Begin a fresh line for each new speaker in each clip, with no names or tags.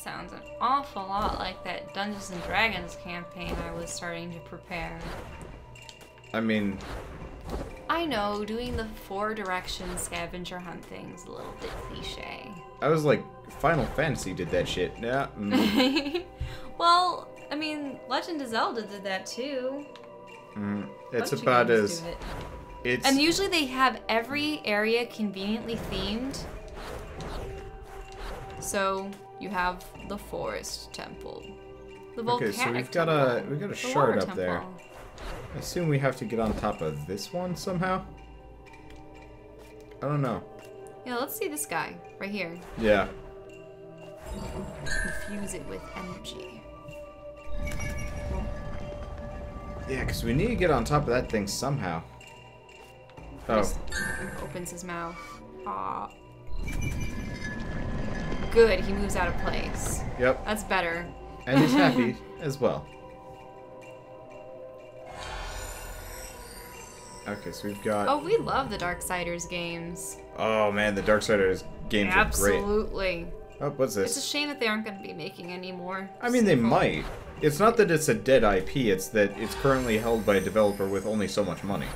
sounds an awful lot like that Dungeons and Dragons campaign I was starting to prepare.
I mean,
I know, doing the four direction scavenger hunt thing's a little bit cliche.
I was like, Final Fantasy did that shit. Yeah. mm,
well, I mean, Legend of Zelda did that too.
mm. It's about as
it.
it's
And usually they have every area conveniently themed. So you have the forest temple, the volcanic
Okay, so we've got
temple,
a- we've got a shard up there. I assume we have to get on top of this one somehow. I don't know.
Yeah, let's see this guy right here.
Yeah.
Infuse it with energy.
Yeah, because we need to get on top of that thing somehow. Oh,
Just opens his mouth. Ah. Good, he moves out of place.
yep.
That's better.
And he's happy as well. Okay, so we've got.
Oh, we love the Darksiders games.
Oh man, the Darksiders games are great.
Absolutely.
Oh, what's this?
It's a shame that they aren't going to be making any more.
I mean, they might. It's not that it's a dead IP, it's that it's currently held by a developer with only so much money.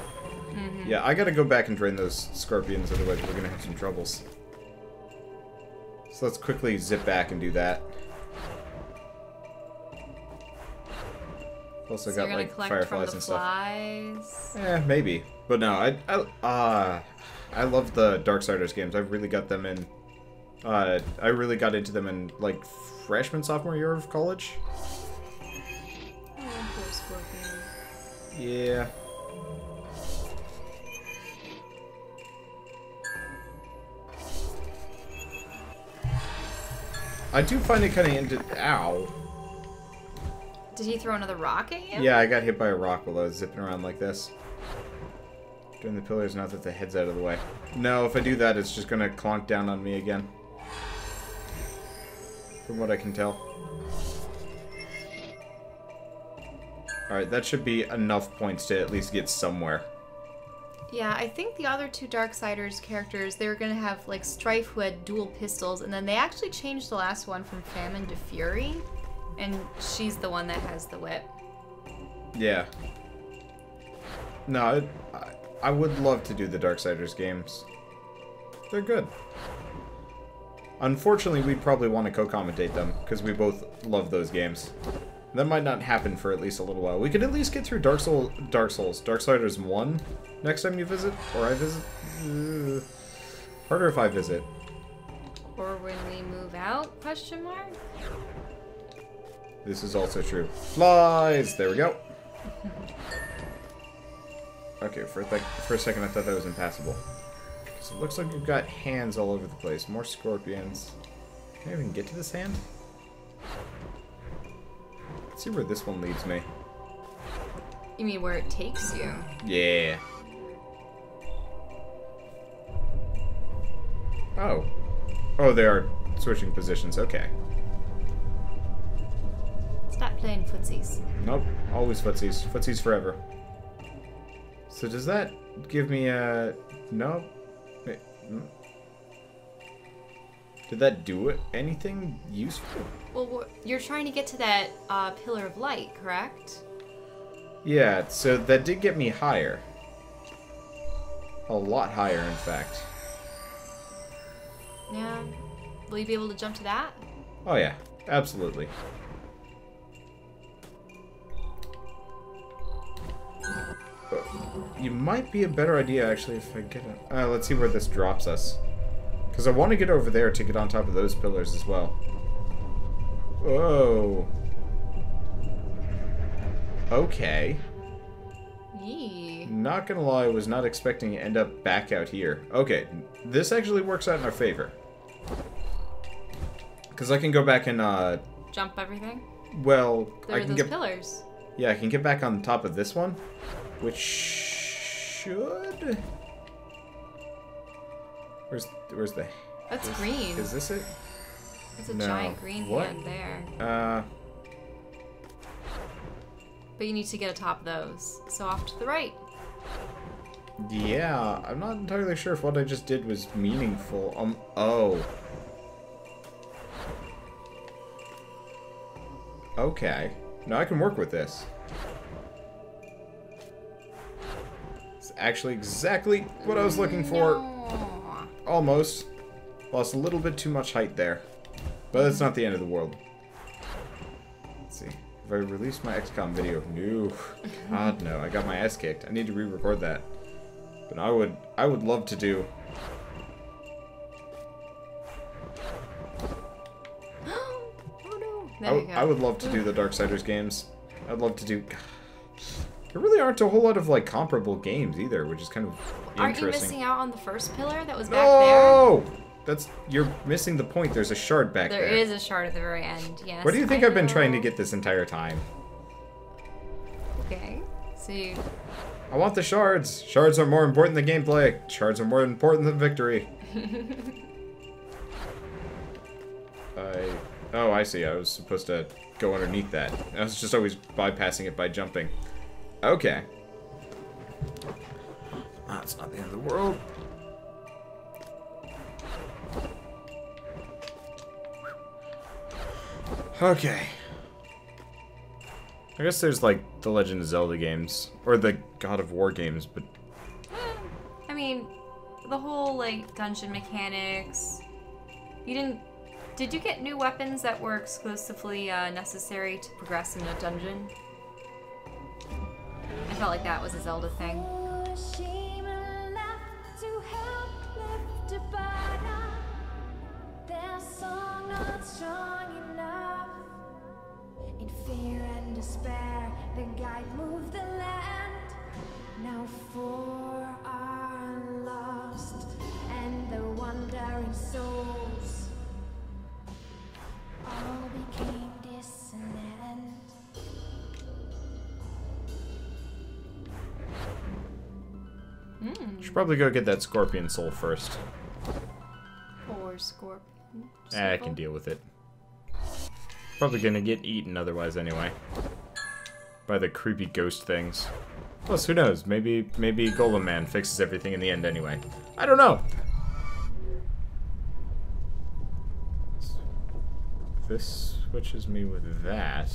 Mm-hmm.
Yeah, I gotta go back and drain those scorpions, otherwise we're gonna have some troubles. So let's quickly zip back and do that. Also
So
got like fireflies
from the
and stuff.
flies.
Eh, maybe. But no, I I uh I love the Darksiders games. I've really got them in uh I really got into them in like freshman sophomore year of college.
Poor scorpion.
Yeah. I do find it kind of into. Ow.
Did he throw another rock at you?
Yeah, I got hit by a rock while I was zipping around like this. Doing the pillars now that the head's out of the way. No, if I do that, it's just gonna clonk down on me again. From what I can tell. Alright, that should be enough points to at least get somewhere.
Yeah, I think the other two Darksiders characters, they were gonna have like Strife who had dual pistols, and then they actually changed the last one from Famine to Fury, and she's the one that has the whip.
Yeah. No, I, I, would love to do the Darksiders games. They're good. Unfortunately, we'd probably want to co-commentate them, because we both love those games. That might not happen for at least a little while. We could at least get through Dark Souls, Dark Souls, Darksiders 1 next time you visit, or I visit. Uh, harder if I visit.
Or when we move out? Question mark.
This is also true. Flies! There we go. Okay, for a, for a second I thought that was impassable. So it looks like we've got hands all over the place. More scorpions. Can I even get to this hand? Let's see where this one leads me.
You mean where it takes you?
Yeah. Oh. Oh, they are switching positions. Okay.
Stop playing footsies.
Nope. Always footsies. Footsies forever. So does that give me a... No? Wait, mm. Did that do it? anything useful?
Well, you're trying to get to that uh, pillar of light, correct?
Yeah, so that did get me higher. A lot higher, in fact.
Yeah. Will you be able to jump to that?
Oh yeah, absolutely. You might be a better idea, actually, if I get it. Uh, let's see where this drops us. Because I want to get over there to get on top of those pillars as well. Oh. Okay.
Yee.
Not gonna lie, I was not expecting to end up back out here. Okay, this actually works out in our favor. Because I can go back and, uh,
Jump everything?
well,
There
I can get
pillars.
Yeah, I can get back on top of this one, which should. Where's where's the?
That's green.
Is this it?
That's a
no.
giant green
What?
hand there.
Uh,
But you need to get atop those. So off to the right.
yeah, I'm not entirely sure if what I just did was meaningful. Um, oh. Okay. Now I can work with this. It's actually exactly what I was looking for.
No.
Almost. Lost a little bit too much height there. But that's not the end of the world. Let's see. If I release my XCOM video, no. God no, I got my ass kicked. I need to re-record that. But I would I would love to do
oh no.
I,
There you go.
I would love to do the Darksiders games. I'd love to do. There really aren't a whole lot of like comparable games either, which is kind of
Aren't you
interesting.
missing out on the first pillar that was back
no, oh! that's you're missing the point. There's a shard back
there?
there.
There is a shard at the very end. Yes.
What do you think
I
I've been trying to get this entire time?
Okay. So you.
I want the shards. Shards are more important than gameplay. Shards are more important than victory. I. Oh, I see. I was supposed to go underneath that. I was just always bypassing it by jumping. Okay. That's not the end of the world. Okay. I guess there's like the Legend of Zelda games or the God of War games, but
I mean, the whole like dungeon mechanics. You didn't. Did you get new weapons that were exclusively uh, necessary to progress in a dungeon? I felt like that was a Zelda thing.
The guide moved the land. Now four are lost, and the wandering souls all became
should probably go get that scorpion soul first.
Or scorpion.
Eh, I can deal with it. Probably gonna get eaten otherwise anyway. By the creepy ghost things. Plus, who knows? Maybe maybe Golem Man fixes everything in the end anyway. I don't know. This switches me with that.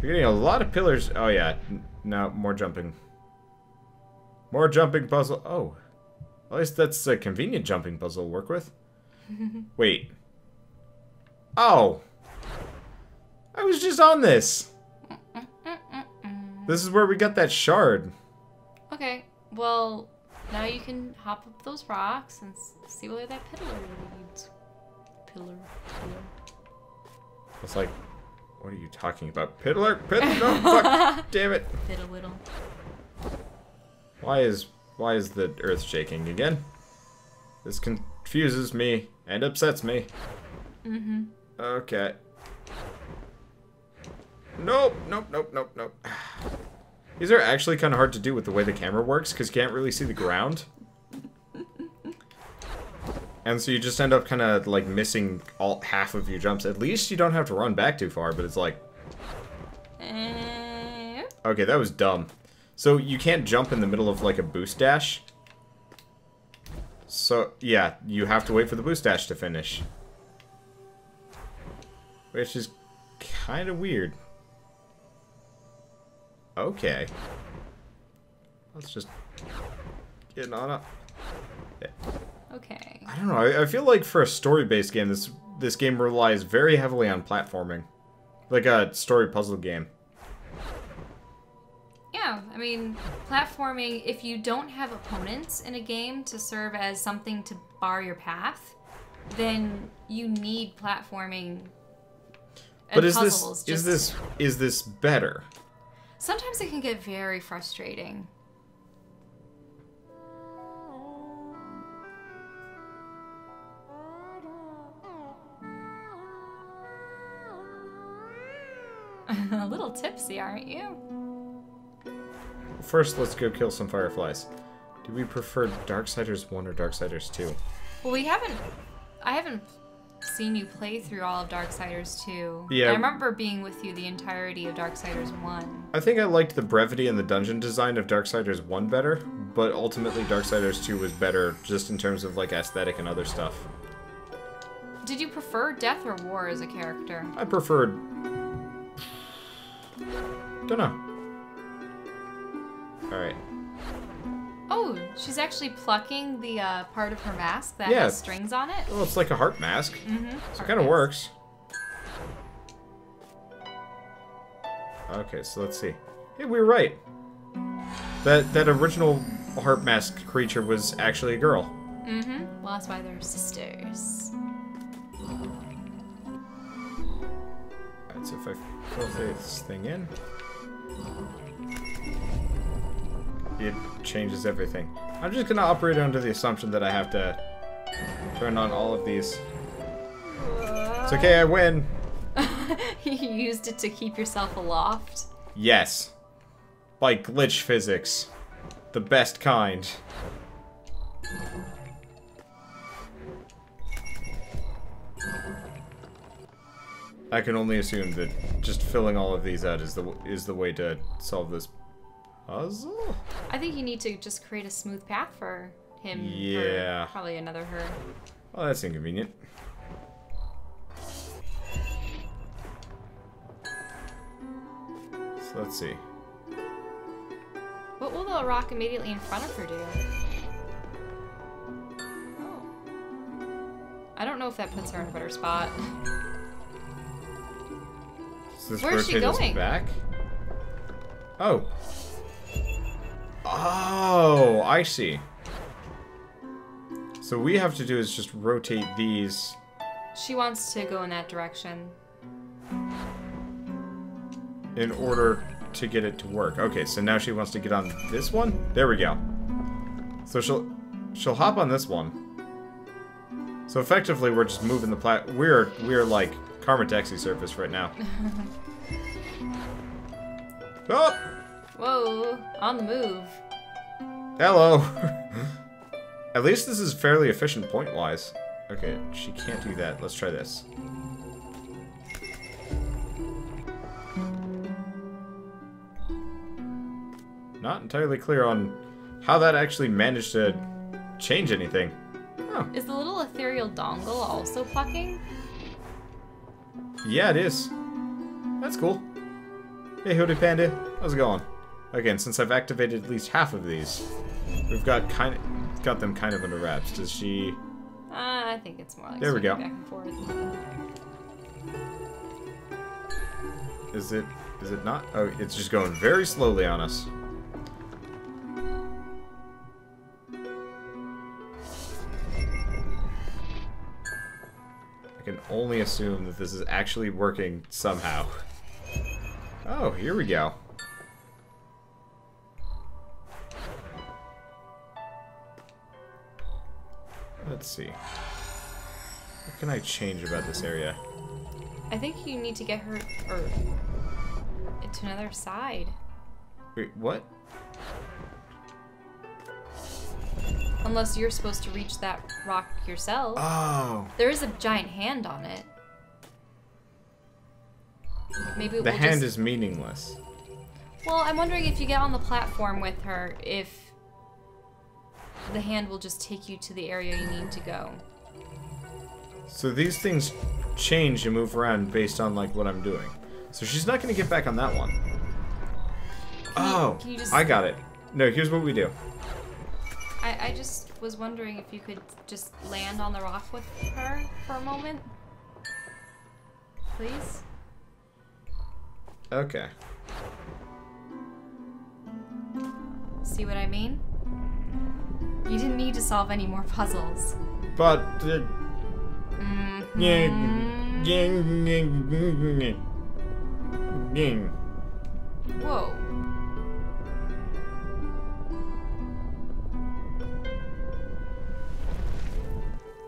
You're getting a lot of pillars. Oh yeah, no more jumping. More jumping puzzle. Oh, at least that's a convenient jumping puzzle to work with. Wait. Oh. I was just on this. This is where we got that shard.
Okay. Well, now you can hop up those rocks and see where that pillar leads. Pillar. Pillar.
It's like, what are you talking about? Piddler? Piddler? No, fuck. Damn it.
Fiddle whittle.
Why is, why is the earth shaking again? This confuses me and upsets me.
Mm-hmm.
Okay. Nope, nope, nope, nope, nope. These are actually kind of hard to do with the way the camera works because you can't really see the ground. And so you just end up kind of like missing all half of your jumps. At least you don't have to run back too far, but it's like,
Eh,
okay, that was dumb. So you can't jump in the middle of like a boost dash. So yeah, you have to wait for the boost dash to finish. Which is kind of weird. Okay. Let's just get on up.
okay.
I don't know. I, I feel like for a story-based game, this this game relies very heavily on platforming, like a story puzzle game.
Yeah, I mean, platforming, if you don't have opponents in a game to serve as something to bar your path, then you need platforming
But is this is this is this better?
Sometimes it can get very frustrating. A little tipsy, aren't you?
First, let's go kill some fireflies. Do we prefer Darksiders 1 or Darksiders 2?
Well, we haven't. I haven't seen you play through all of Darksiders 2.
Yeah.
I remember being with you the entirety of Darksiders 1.
I think I liked the brevity and the dungeon design of Darksiders 1 better, but ultimately Darksiders 2 was better just in terms of like aesthetic and other stuff.
Did you prefer Death or War as a character?
I preferred Don't know. Alright.
Oh, she's actually plucking the uh, part of her mask that
Yeah.
has strings on it.
Well, it's like a heart mask.
Mm-hmm.
So it kind of works. Okay, so let's see. Hey, we were right. That that original heart mask creature was actually a girl.
Mm-hmm. Well, that's why they're sisters.
Alright, so if I fill this thing in, it changes everything. I'm just gonna operate under the assumption that I have to turn on all of these. It's okay, I win.
you used it to keep yourself aloft.
Yes. By glitch physics. The best kind. I can only assume that just filling all of these out is the is the way to solve this puzzle.
I think you need to just create a smooth path for him.
Yeah.
Probably another her.
Well, that's inconvenient. So let's see.
What will the rock immediately in front of her do? Oh. I don't know if that puts her in a better spot.
So
Where's she going?
back? Oh. Oh, I see. So we have to do is just rotate these.
She wants to go in that direction.
in order to get it to work. Okay, so now she wants to get on this one. There we go. So she'll she'll hop on this one. So effectively, we're just moving the plat. We're we're like Karma Taxi surface right now. oh,
Whoa, on the move.
hello. At least this is fairly efficient point wise. Okay, she can't do that. Let's try this. Not entirely clear on how that actually managed to change anything. Oh,
Is the little ethereal dongle also plucking?
yeah, it is. That's cool. Hey, Hoodie Panda, how's it going? Again, since I've activated at least half of these, we've got kind of got them kind of under wraps. Does she?
Uh, I think it's more like
There we go.
back and forth.
Is it? Is it not? Oh, it's just going very slowly on us. I can only assume that this is actually working somehow. Oh, here we go. Let's see. What can I change about this area?
I think you need to get her or to another side.
Wait, what?
Unless you're supposed to reach that rock yourself.
Oh.
there is a giant hand on it. Maybe
The
will
hand
just...
is meaningless.
Well, I'm wondering if you get on the platform with her, if the hand will just take you to the area you need to go.
So these things change and move around based on like what I'm doing. So she's not gonna get back on that one. oh,
can you just-
I got it. No, here's what we do.
I, I just was wondering if you could just land on the rock with her for a moment. Please?
Okay.
See what I mean? You didn't need to solve any more puzzles.
But uh, yeah, yeah.
Whoa.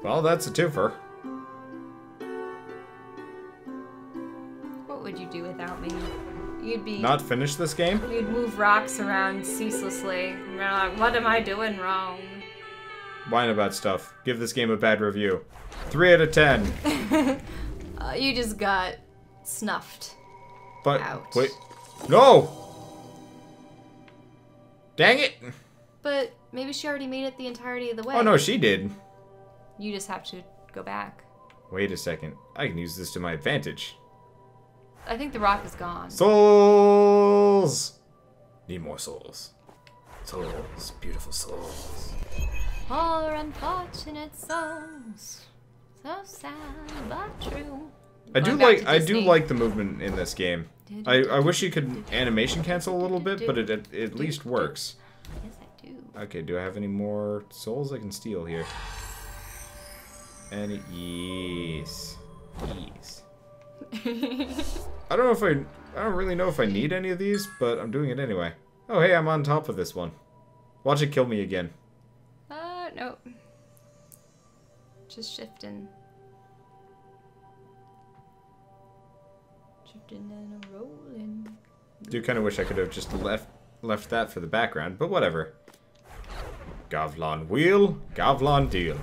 Well, that's a twofer.
What would you do without me? You'd be.
Not finish this game?
You'd move rocks around ceaselessly. And you're like, what am I doing wrong?
Whine about stuff. Give this game a bad review. Three out of ten.
Uh, you just got snuffed.
But
Ouch.
wait, no! Dang it!
But maybe she already made it the entirety of the way.
Oh no, she did.
You just have to go back.
Wait a second. I can use this to my advantage.
I think the rock is gone.
Souls! Need more souls. Souls. Beautiful souls.
Poor unfortunate souls. So sad, but true.
I do
Going
like I do like the movement in this game. I, I wish you could animation cancel a little bit, but it, it at least works.
Yes, I do.
Okay, do I have any more souls I can steal here? And yes. Yes. I don't know if I I don't really know if I need any of these, but I'm doing it anyway. Oh hey, I'm on top of this one. Watch it kill me again.
Uh, no. Just shifting. Shifting and rolling.
Do kind of wish I could have just left left that for the background, but whatever. Gavlan wheel, Gavlan deal.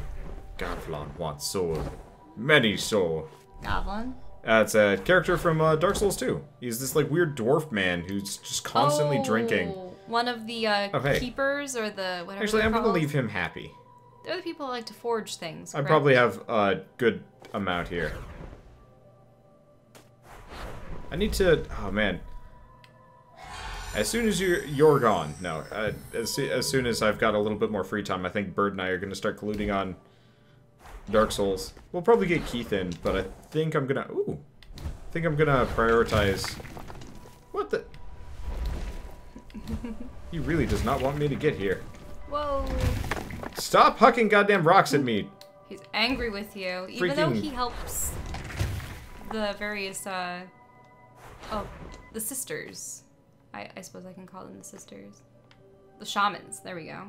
Gavlan wants soul. Many soul.
Goblin.
Uh, it's a character from uh, Dark Souls 2. He's this like weird dwarf man who's just constantly drinking.
One of the uh,
Oh, hey.
keepers or the whatever.
Actually, I'm gonna leave him happy.
They're the people that like to forge things.
I probably have a good amount here. I need to. Oh man. As soon as you're you're gone, no. Uh, as as soon as I've got a little bit more free time, I think Bird and I are gonna start colluding on Dark Souls. We'll probably get Keith in, but I think I'm gonna. Ooh. I think I'm gonna prioritize. What the? he really does not want me to get here.
Whoa.
Stop hucking goddamn rocks at me.
He's angry with you, even though he helps the various, uh, oh, the sisters. I, I suppose I can call them the sisters. The shamans. There we go.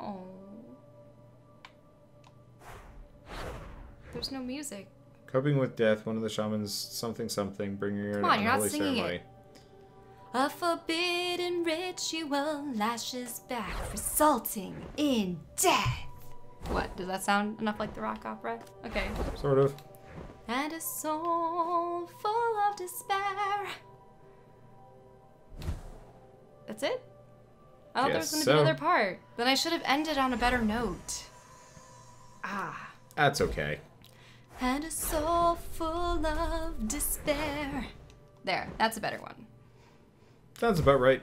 Oh. There's no music.
Coping with death, one of the shamans, something something, bringing her
Come on, you're not singing it.
Ceremony.
A forbidden ritual lashes back, resulting in death. What? Does that sound enough like the rock opera? Okay.
Sort of.
And a soul full of despair. That's it? I thought there was going to
so.
be another part. Then I should have ended on a better note. Ah.
That's okay.
And a soul full of despair. There, that's a better one.
Sounds about right.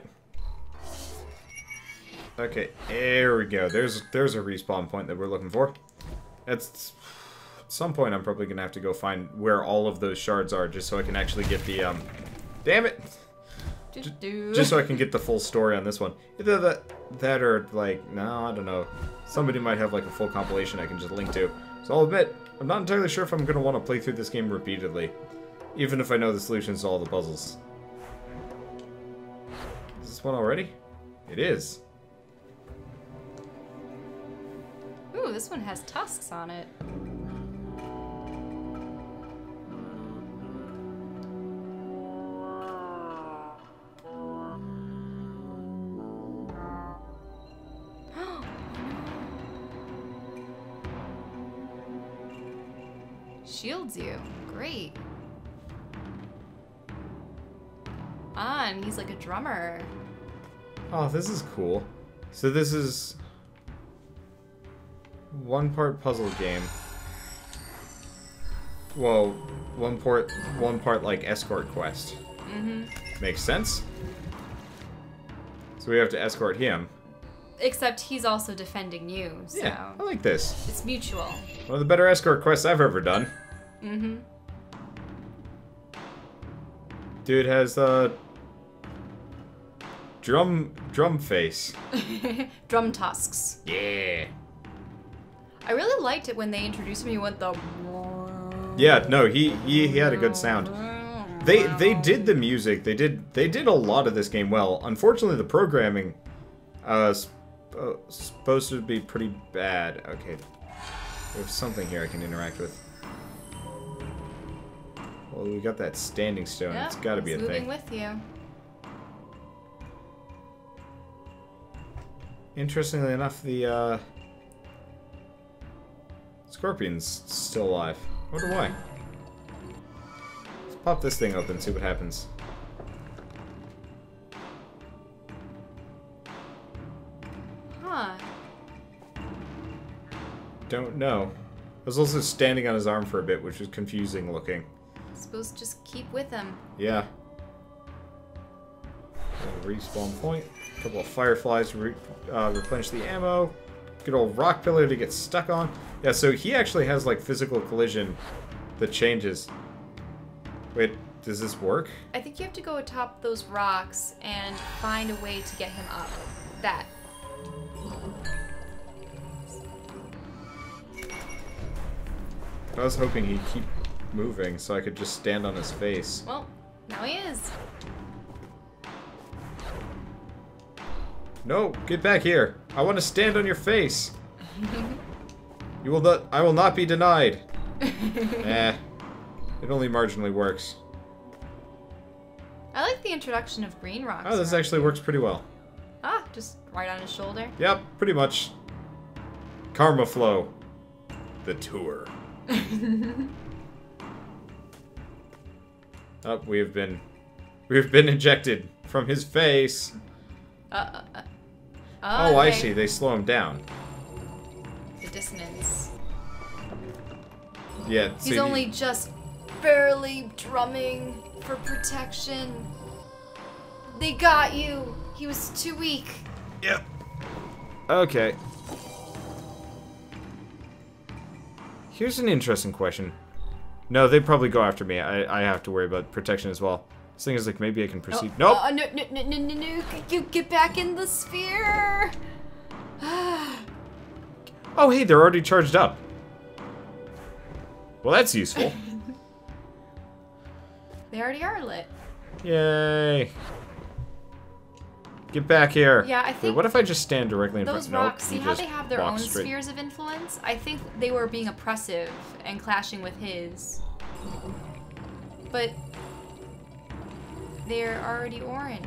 Okay, there we go. There's there's a respawn point that we're looking for. At some point, I'm probably gonna have to go find where all of those shards are, just so I can actually get the um. Damn it!
Do-do.
Just so I can get the full story on this one. Either that, that or like, no, I don't know. Somebody might have like a full compilation I can just link to. So I'll admit, I'm not entirely sure if I'm gonna want to play through this game repeatedly, even if I know the solutions to all the puzzles. One already? It is.
Ooh, this one has tusks on it. Shields you. Great. Ah, and he's like a drummer.
Oh, this is cool. So this is one part puzzle game. Well, one part, one part like escort quest.
Mm-hmm.
Makes sense. So we have to escort him.
Except he's also defending you, so
Yeah, I like this.
it's mutual.
One of the better escort quests I've ever done.
Mm-hmm.
Dude has uh drum drum face.
Drum tusks.
Yeah.
I really liked it when they introduced me with the.
Yeah, no, he he, he had a good sound. They they did the music. They did they did a lot of this game well. Unfortunately, the programming uh sp- uh, supposed to be pretty bad. Okay. There's something here I can interact with. Well, we got that standing stone.
Yeah,
it's got to be a
it's moving
thing.
with you.
Interestingly enough, the uh, scorpion's still alive. Wonder why. Let's pop this thing open, and see what happens.
Huh.
Don't know. was also standing on his arm for a bit, which was confusing looking.
Supposed to just keep with him.
Yeah. Respawn point. A couple of fireflies to re uh, replenish the ammo. Good old rock pillar to get stuck on. Yeah, so he actually has like physical collision that changes. Wait, does this work?
I think you have to go atop those rocks and find a way to get him up. That.
I was hoping he'd keep moving so I could just stand on his face.
Well, now he is.
No, get back here. I want to stand on your face. you will not I will not be denied. eh. It only marginally works.
I like the introduction of green rocks.
Oh, this actually works pretty well.
Ah, just right on his shoulder.
Yep, pretty much. Karmaflow. The tour. oh, we have been we have been ejected from his face.
Uh, uh, uh.
Oh, I see. They slow him down.
The dissonance.
Yeah.
He's
so
only just barely drumming for protection. They got you. He was too weak.
Yep. Okay. Here's an interesting question. No, they'd probably go after me. I, I have to worry about protection as well. This thing is like maybe I can proceed. nope.
Uh, no, no, no, no, no, no. You get back in the sphere.
Oh, hey, they're already charged up. Well, that's useful.
They already are lit.
Yay. Get back here.
Yeah, I
Wait,
think
what if I just stand directly in front of Those
rocks,
nope,
see how they have their own
straight-
spheres of influence? I think they were being oppressive and clashing with his. But they're already orange.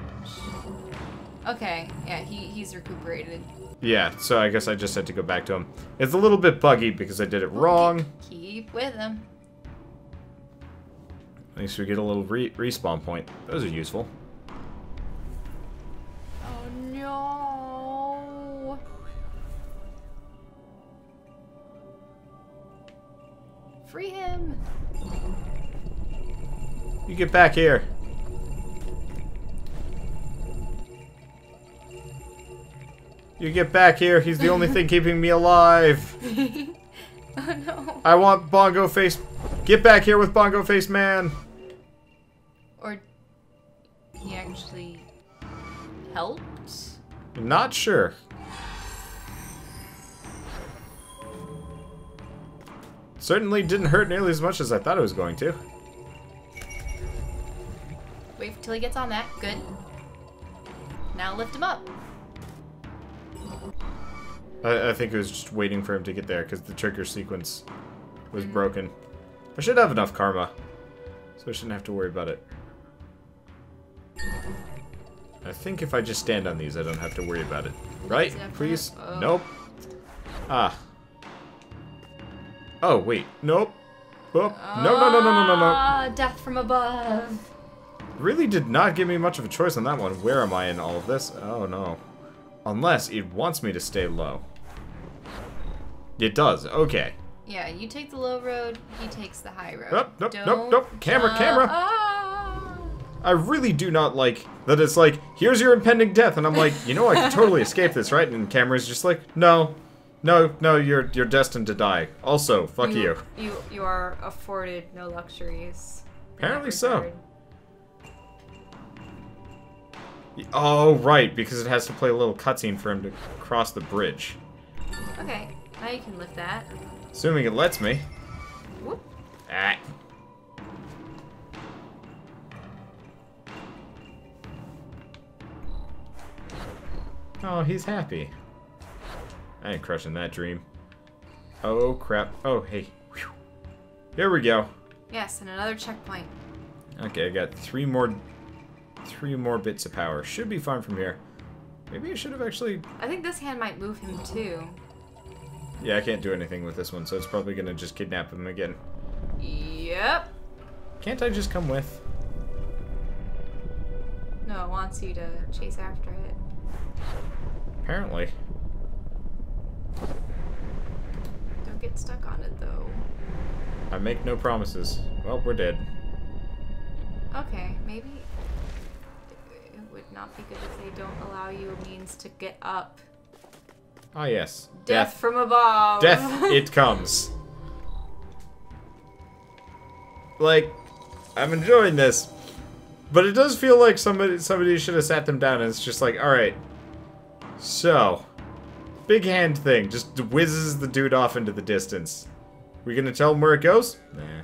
Okay, yeah, he, he's recuperated.
Yeah, so I guess I just had to go back to him. It's a little bit buggy because I did it wrong.
Keep with him.
At least we get a little re respawn point. Those are useful.
Oh no. Free him.
You get back here. You get back here. He's the only thing keeping me alive.
Oh no.
I want Bongo Face. Get back here with Bongo Face Man.
Or he actually helped?
Not sure. Certainly didn't hurt nearly as much as I thought it was going to.
Wait till he gets on that. Good. Now lift him up.
I, I think it was just waiting for him to get there because the trigger sequence was broken. I should have enough karma, so I shouldn't have to worry about it. I think if I just stand on these, I don't have to worry about it. Right? Please?
oh.
Nope. Ah. Oh, wait. Nope. Oh. No, no, no, no, no, no, no.
Ah, death from above.
Really did not give me much of a choice on that one. Where am I in all of this? Oh, no. Unless it wants me to stay low. It does. Okay.
Yeah, you take the low road, he takes the high road.
Nope, nope, nope,
Don't
nope. Camera,
jump-
camera.
Ah.
I really do not like that it's like, here's your impending death, and I'm like, you know I can totally escape this, right? And camera's just like, no. No, no, you're you're destined to die. Also, fuck you.
You you are afforded no luxuries.
Apparently so. Oh, right, because it has to play a little cutscene for him to cross the bridge.
Okay, you can lift that.
Assuming it lets me.
Whoop.
Ah. Oh, he's happy. I ain't crushing that dream. Oh, crap. Oh, hey. Whew. Here we go.
Yes, and another checkpoint.
Okay, I got three more three more bits of power. Should be fine from here. Maybe I should have actually...
I think this hand might move him too.
Yeah, I can't do anything with this one, so it's probably going to just kidnap him again.
Yep.
Can't I just come with?
No, it wants you to chase after it.
Apparently.
Don't get stuck on it though.
I make no promises. Well, we're dead.
Okay, maybe it would not be good if they don't allow you a means to get up.
Ah, yes.
Death, from above.
Death, it comes. Like, I'm enjoying this, but it does feel like somebody somebody should have sat them down and it's just like, all right. So, big hand thing just whizzes the dude off into the distance. We gonna tell him where it goes? Nah.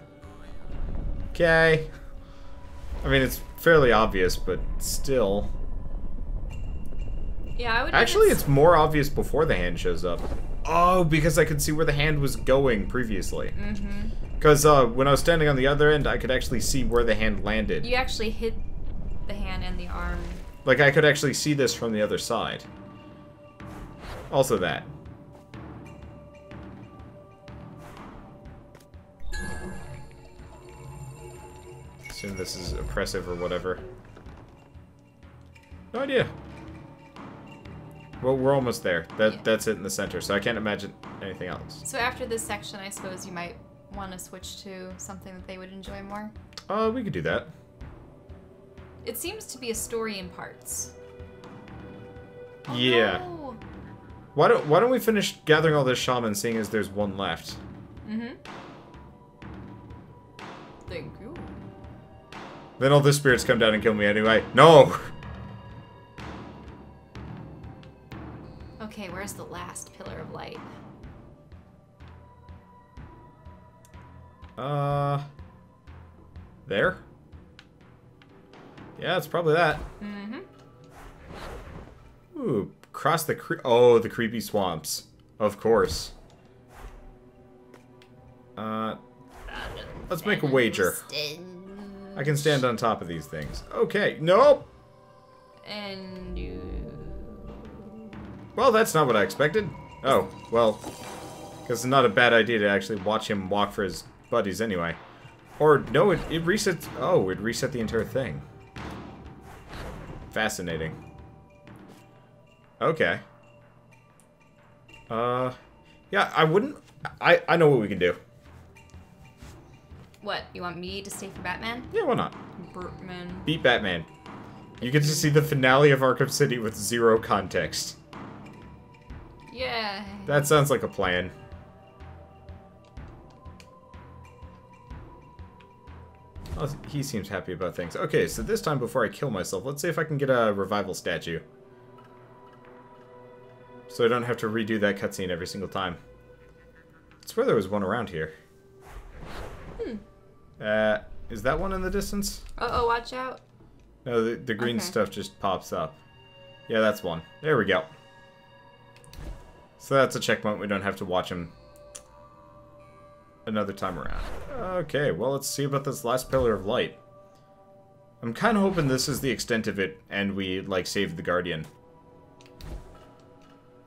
Okay. I mean, it's fairly obvious, but still.
Yeah, I would.
Actually, it's more obvious before the hand shows up. Oh, because I could see where the hand was going previously.
Mm-hmm.
Because uh, when I was standing on the other end, I could actually see where the hand landed.
You actually hit the hand and the arm.
Like, I could actually see this from the other side. Also that. Assume this is oppressive or whatever. No idea. Well, we're almost there. That
Yeah.
That's it in the center, so I can't imagine anything else.
So after this section, I suppose you might want to switch to something that they would enjoy more.
Uh, we could do that.
It seems to be a story in parts. Oh,
Yeah.
no.
Why don't Why don't we finish gathering all this shaman, seeing as there's one left?
Mm-hmm. Thank you.
Then all the spirits come down and kill me anyway. No!
Where's the last pillar of light?
Uh. There? Yeah, it's probably that.
Mm-hmm.
Ooh, cross the cre- Oh, the creepy swamps. Of course. Uh. Let's make a wager. I can stand on top of these things. Okay, nope!
And you.
Well, that's not what I expected. Oh, well. Because it's not a bad idea to actually watch him walk for his buddies anyway. Or, no, it, it resets... Oh, it reset the entire thing. Fascinating. Okay. Uh, yeah, I wouldn't... I, I know what we can do.
What? You want me to stay for Batman?
Yeah, why not?
Batman.
Beat Batman. You get to see the finale of Arkham City with zero context.
Yeah.
That sounds like a plan. Oh, he seems happy about things. Okay, so this time before I kill myself, let's see if I can get a revival statue. So I don't have to redo that cutscene every single time. I swear there was one around here.
Hmm.
Uh, is that one in the distance?
Uh oh, watch out.
No, the, the green
Okay.
stuff just pops up. Yeah, that's one. There we go. So that's a checkpoint. We don't have to watch him another time around. Okay, well, let's see about this last pillar of light. I'm kind of hoping this is the extent of it, and we, like, save the Guardian.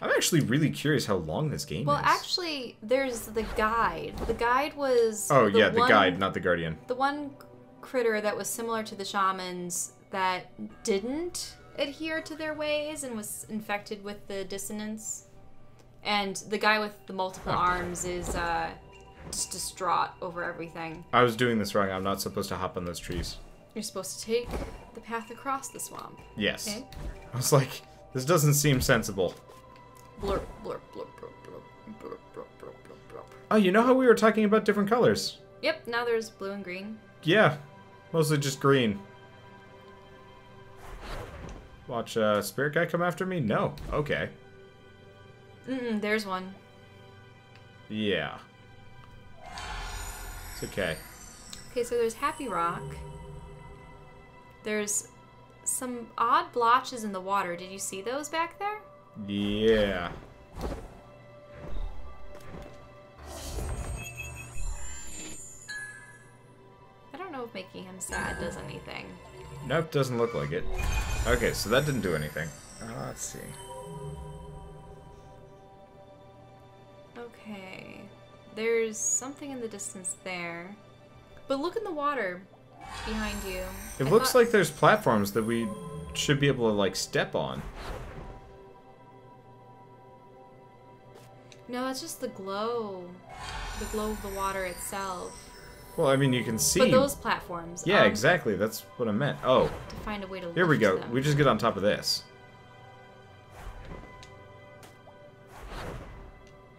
I'm actually really curious how long this game
Well,
is.
actually, there's the guide. The guide was.
Oh, yeah, the
one-
guide, not the Guardian.
The one critter that was similar to the shamans that didn't adhere to their ways and was infected with the dissonance. And the guy with the multiple
huh.
arms is uh, just distraught over everything.
I was doing this wrong. I'm not supposed to hop on those trees.
You're supposed to take the path across the swamp.
Yes.
Okay.
I was like, this doesn't seem sensible.
Blurp, blurp, blurp, blurp, blurp, blurp, blurp, blurp,
Oh, you know how we were talking about different colors?
Yep, now there's blue and green.
Yeah, mostly just green. Watch uh, Spirit Guy come after me? No. Okay.
Mm-mm, there's one.
Yeah. It's okay.
Okay, so there's Happy Rock. There's some odd blotches in the water. Did you see those back there?
Yeah.
I don't know if making him sad does anything.
Nope, doesn't look like it. Okay, so that didn't do anything. Uh, let's see.
Okay. There's something in the distance there. But look in the water behind you.
It
I
looks like there's platforms that we should be able to, like, step on.
No, that's just the glow. The glow of the water itself.
Well, I mean, you can see.
But those platforms.
Yeah,
um,
exactly. That's what I meant. Oh.
To find a way to.
Here we go.
Them.
We just get on top of this.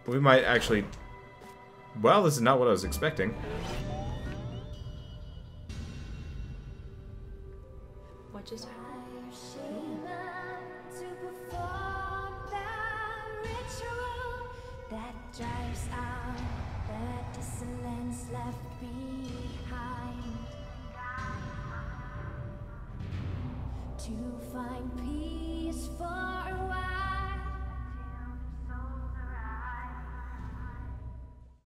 We might actually... Well, this is not what I was expecting.